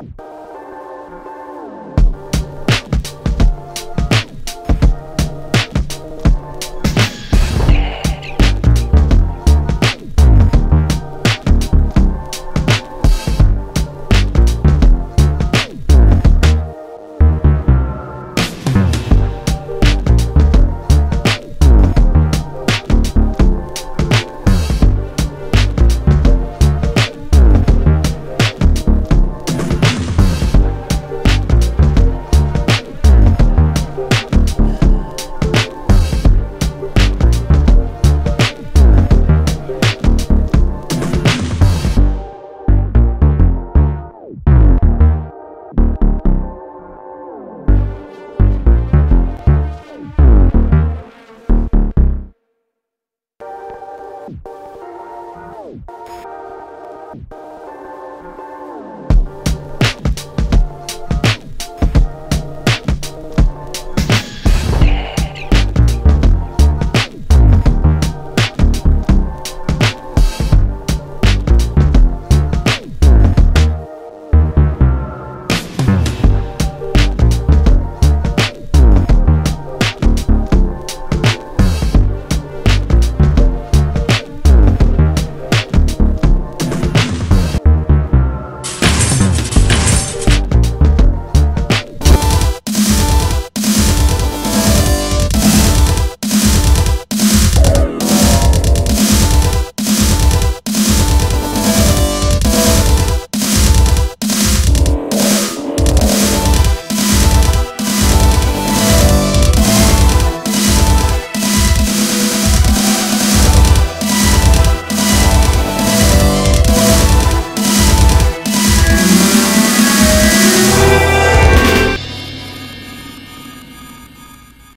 you